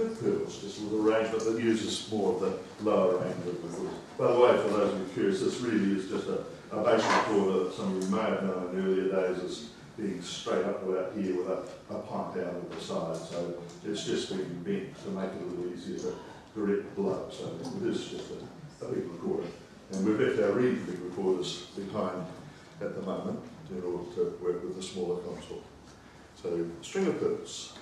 of just this little arrangement that uses more of the lower range of the woods. By the way, for those who are curious, this really is just a, a bass recorder that some of you may have known in earlier days as being straight up without here with a, a pipe down at the side. So it's just been bent to make it a little easier to grip. blood. So this is just a, a big recorder. And we've left our really big recorders behind at the moment in order to work with the smaller console. So string of pearls.